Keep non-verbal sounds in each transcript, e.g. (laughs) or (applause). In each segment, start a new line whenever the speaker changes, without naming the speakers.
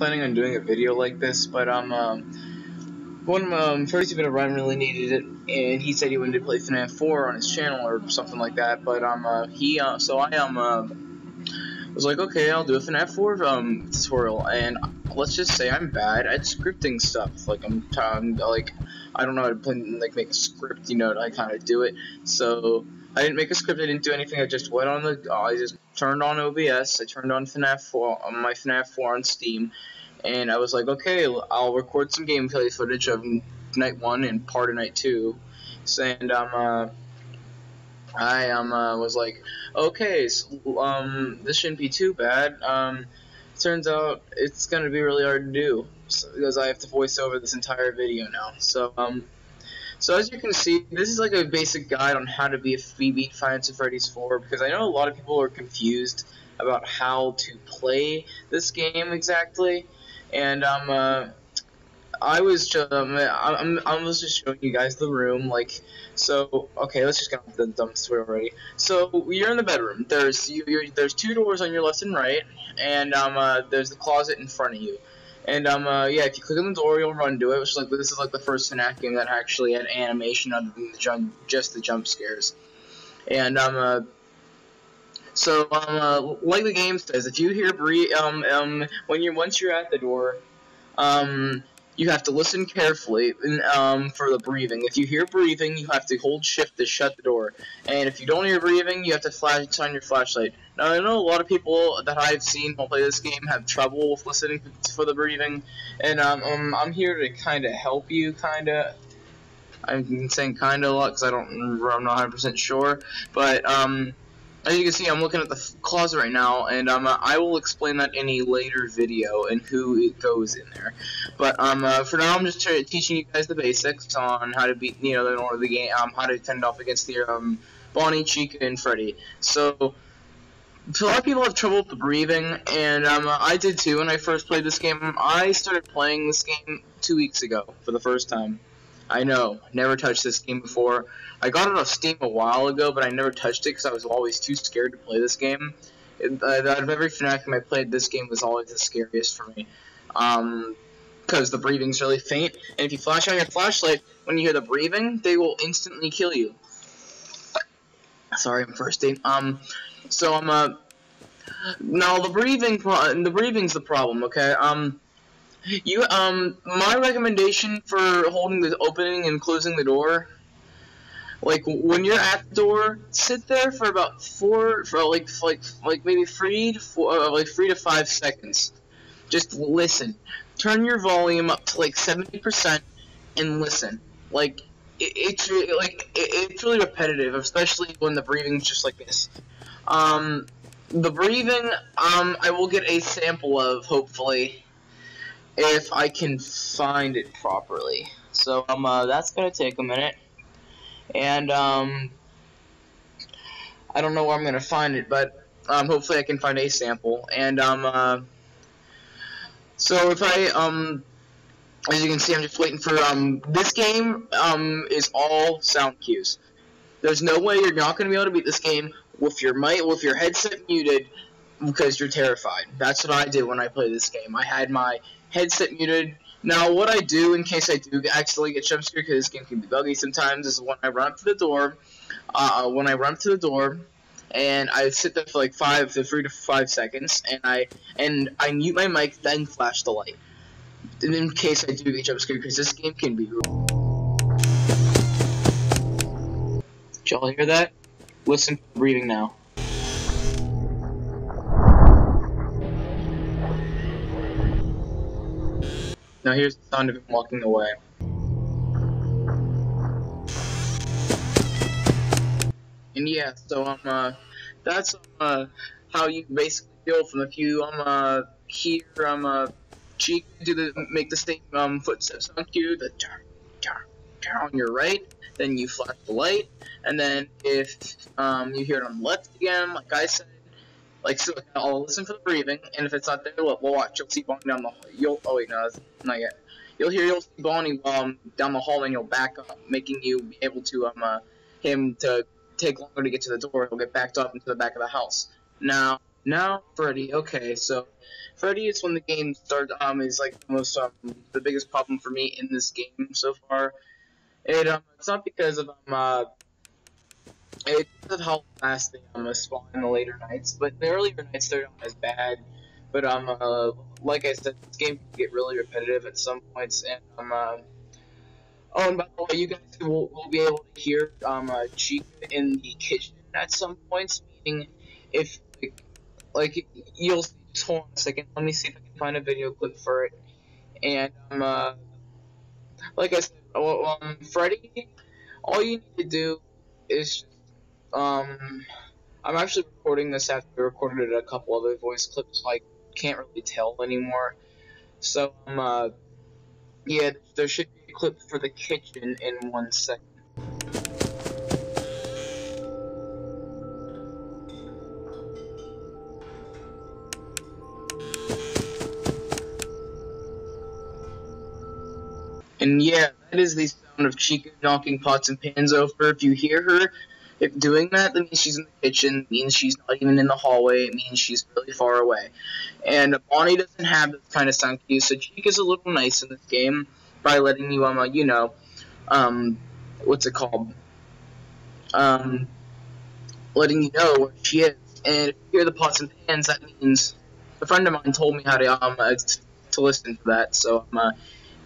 planning on doing a video like this, but um, um one um, Freddy's Been Run really needed it, and he said he wanted to play FNAF 4 on his channel or something like that. But um, uh, he uh, so I um uh, was like, okay, I'll do a FNAF 4 um tutorial, and let's just say I'm bad at scripting stuff. Like I'm, I'm like I don't know how to like make a script, you know, I kind of do it. So I didn't make a script. I didn't do anything. I just went on the. Uh, I just turned on OBS. I turned on FNAF 4 on my FNAF 4 on Steam, and I was like, okay, I'll record some gameplay footage of night one and part of night two. And um, uh, I um uh, was like, okay, so, um, this shouldn't be too bad. Um, turns out it's gonna be really hard to do because I have to voice over this entire video now. So um. So as you can see, this is like a basic guide on how to be a Five Nights at Freddy's 4 because I know a lot of people are confused about how to play this game exactly, and um, uh, I was just um, I'm I was just showing you guys the room like so okay let's just get off the dumb story already. So you're in the bedroom. There's you there's two doors on your left and right, and um, uh, there's the closet in front of you. And um, uh, yeah, if you click on the door, you'll run to it. Which like this is like the first FNAF game that actually had animation other than the jump, just the jump scares. And um, uh, so um, uh, like the game says, if you hear bre um, um, when you're once you're at the door, um, you have to listen carefully um, for the breathing. If you hear breathing, you have to hold shift to shut the door. And if you don't hear breathing, you have to flash on your flashlight. Now, I know a lot of people that I've seen who play this game have trouble with listening for the breathing, and um, um I'm here to kind of help you, kind of. I'm saying kind of a lot because I don't, I'm not 100% sure, but um, as you can see, I'm looking at the closet right now, and um, uh, I will explain that in a later video and who it goes in there. But um, uh, for now, I'm just teaching you guys the basics on how to beat, you know, the order of the game, um, how to fend off against the um, Bonnie, Chica, and Freddy. So, a lot of people have trouble with the breathing, and um, uh, I did too when I first played this game. I started playing this game two weeks ago for the first time. I know, never touched this game before. I got it on Steam a while ago, but I never touched it because I was always too scared to play this game. It, uh, out of every FNAF game I played, this game was always the scariest for me. Um, because the breathing's really faint, and if you flash on your flashlight, when you hear the breathing, they will instantly kill you. Sorry, I'm first Um, so I'm, uh, now the breathing, the breathing's the problem, okay? Um, you um my recommendation for holding the opening and closing the door like when you're at the door, sit there for about four, for like like like maybe three to four, uh, like three to five seconds. Just listen. Turn your volume up to like seventy percent and listen. Like it, it's like it, it's really repetitive, especially when the breathing's just like this. Um, the breathing, um, I will get a sample of hopefully if I can find it properly. So um, uh, that's gonna take a minute, and um, I don't know where I'm gonna find it, but um, hopefully I can find a sample. And um, uh, so if I um, as you can see, I'm just waiting for um, this game um is all sound cues. There's no way you're not gonna be able to beat this game with your mic with your headset muted because you're terrified. That's what I did when I played this game. I had my headset muted. Now, what I do in case I do accidentally get jump scared, because this game can be buggy sometimes, is when I run up to the door, uh, when I run up to the door, and I sit there for like five to three to five seconds, and I and I mute my mic, then flash the light, in case I do get jump scared, because this game can be. Did y'all hear that? Listen breathing now. Now here's the sound of him walking away. And yeah, so um, uh, that's uh, how you basically go from if you um uh hear um uh cheek do the make the same um footsteps on cue the turn turn turn on your right, then you flash the light, and then if um you hear it on the left again, like I said, like, so I'll listen for the breathing, and if it's not there, we'll, watch. You'll see Bonnie down the hall. You'll, oh wait, no, not yet. You'll hear, you'll see Bonnie um, down the hall, and you'll back up, making you be able to, um, uh, him to take longer to get to the door. He'll get backed up into the back of the house. Now, Now Freddy. Okay, so Freddy is when the game starts. Um, is like the most um the biggest problem for me in this game so far. It um it's not because of um uh it's because of how fast they um spawn in the later nights, but the earlier nights they're not as bad. But um uh, like I said, this game can get really repetitive at some points, and um uh, oh and by the way, you guys will, will be able to hear um uh, Chica in the kitchen at some points, meaning if like, like you'll see, just hold on a second, let me see if I can find a video clip for it, and um uh like I said, um Freddy, all you need to do is um I'm actually recording this after I recorded a couple other voice clips, so I can't really tell anymore. So, um, uh, yeah, there should be a clip for the kitchen in one second. And yeah, that is the sound of Chica knocking pots and pans over. If you hear her, if doing that, that means she's in the kitchen, means she's not even in the hallway, it means she's really far away. And Bonnie doesn't have this kind of sound cue, so Chica's a little nice in this game by letting you, um, you know, um, what's it called? Um, letting you know where she is. And if you hear the pots and pans, that means a friend of mine told me how to, um, uh, to listen to that, so, um, uh,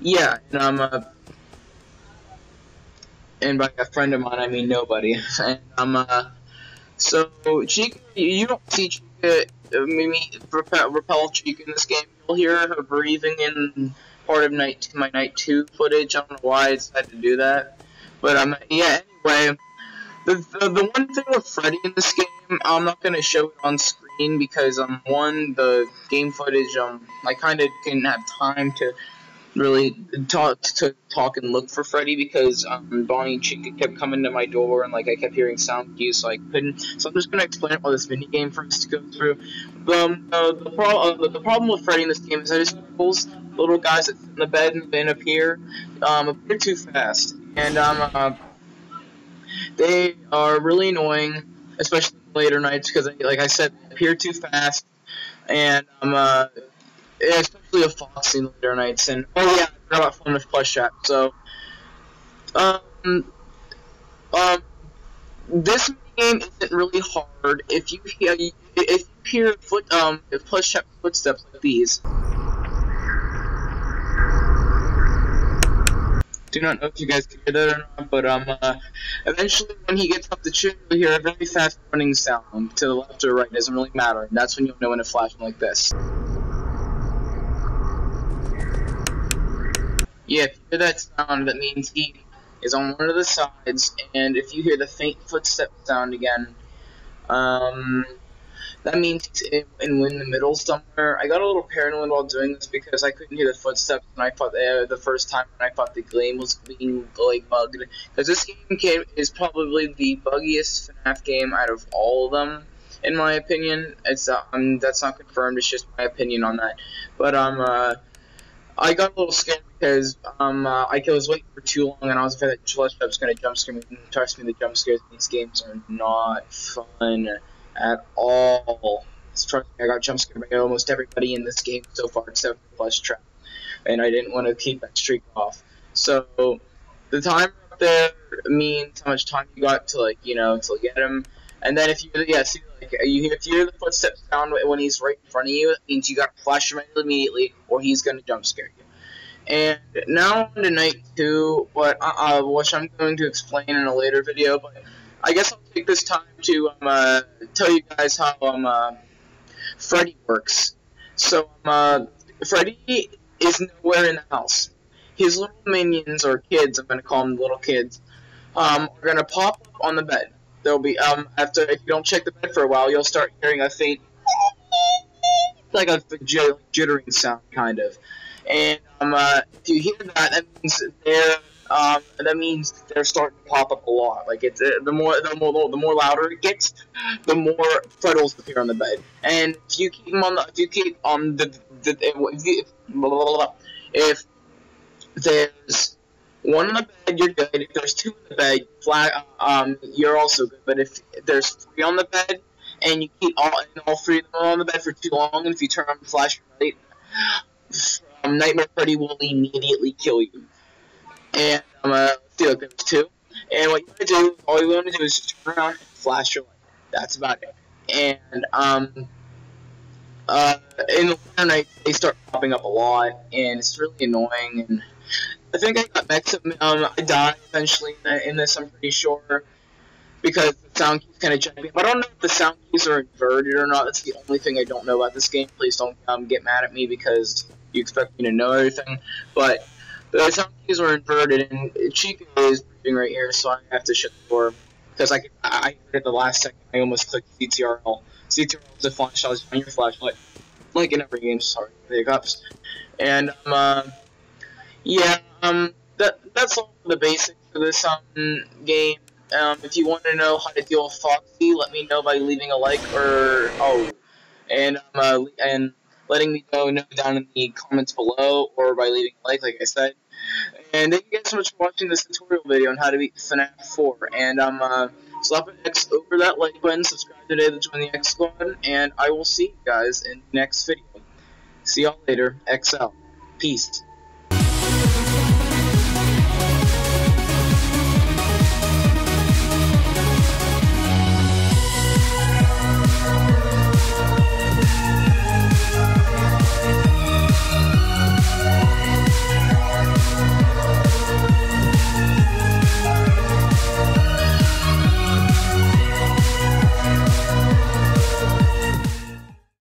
yeah, and, um, uh, and by a friend of mine, I mean nobody. And (laughs) um, uh, so Chica, you don't see Chica, uh, maybe repel, repel Chica in this game. You'll hear her breathing in part of night my night two footage. I don't know why I decided to do that, but um, yeah. Anyway, the, the the one thing with Freddy in this game, I'm not gonna show it on screen because um, one the game footage um, I kind of didn't have time to really talk to talk and look for Freddy because um, Bonnie Chica kept coming to my door and like I kept hearing sound cues, so I couldn't. So I'm just gonna explain it while this mini game for us to go through. Um, uh, the, pro- uh, the problem with Freddy in this game is that his pulls little guys that sit in the bed and then appear um, appear too fast, and um, uh, they are really annoying, especially later nights because, like I said, appear too fast, and um, uh, especially a in the later nights. And oh yeah, I forgot about Flemish Plush Trap. So, um, um, this game isn't really hard if you hear if you hear foot um if Plush Trap footsteps like these. Do not know if you guys can hear that or not, but um, uh, eventually when he gets up the chair, you'll hear a very fast running sound to the left or right. It doesn't really matter. And that's when you'll know when it's flashing like this. Yeah, if you hear that sound, that means he is on one of the sides, and if you hear the faint footstep sound again, um, that means he's in, in, the middle somewhere. I got a little paranoid while doing this because I couldn't hear the footsteps, and I thought uh, the first time when I thought the game was being like bugged. Because this game came, is probably the buggiest FNAF game out of all of them, in my opinion. It's uh, that's not confirmed. It's just my opinion on that. But um, uh, I got a little scared because um, uh, I was waiting for too long, and I was afraid that Fletch was going to jump scare me. trust me, the jump scares in these games are not fun at all. Trust me, I got jump scared by almost everybody in this game so far except for Plush Trap, and I didn't want to keep that streak off. So the timer up there means how much time you got to like you know to get him. And then if you yeah see like you if you hear the footsteps sound when he's right in front of you, it means you got to flash him immediately, or he's gonna jump scare you. And now on to night two, what uh, uh, which I'm going to explain in a later video. But I guess I'll take this time to um, uh, tell you guys how um, uh, Freddy works. So um, uh, Freddy is nowhere in the house. His little minions or kids, I'm to call them little kids, um, are to pop up on the bed. There'll be um after if you don't check the bed for a while, you'll start hearing a faint like a jittering sound, kind of. And um, uh, if you hear that, that means they're um, that means they're starting to pop up a lot. Like it's uh, the more the more the more louder it gets, the more Freddles appear on the bed. And if you keep them on the if you keep on the, the if, blah, if there's one in the bed, you're good. If there's two in the bed, flat, um, you're also good. But if there's three on the bed and you keep all and all three of them on the bed for too long, and if you turn on the flashlight, um, Nightmare Freddy will immediately kill you. And um, uh, see like there's two. And what you want to do, all you want to do is just turn on and flash your light. That's about it. And um, uh, in the winter night, they start popping up a lot, and it's really annoying. And I think I got mixed up. Um, I died eventually in this. I'm pretty sure because the sound keys kind of jumping. I don't know if the sound keys are inverted or not. That's the only thing I don't know about this game. Please don't um, get mad at me because you expect me to know everything. But the sound keys are inverted, and Chica is breathing right here, so I have to shut the door because I I at the last second I almost clicked CTRL. CTRL is a flashlight on your flashlight, like in every game. Sorry, hiccups. And um, uh, yeah, um, that that's all the basics for this um game. Um, if you want to know how to deal with Foxy, let me know by leaving a like or oh, and um, uh, and letting me know, know down in the comments below or by leaving a like, like I said. And thank you guys so much for watching this tutorial video on how to beat FNAF 4. And um, uh, slap an X over that like button, subscribe today to join the X Squad, and I will see you guys in the next video. See y'all later. XL. Peace.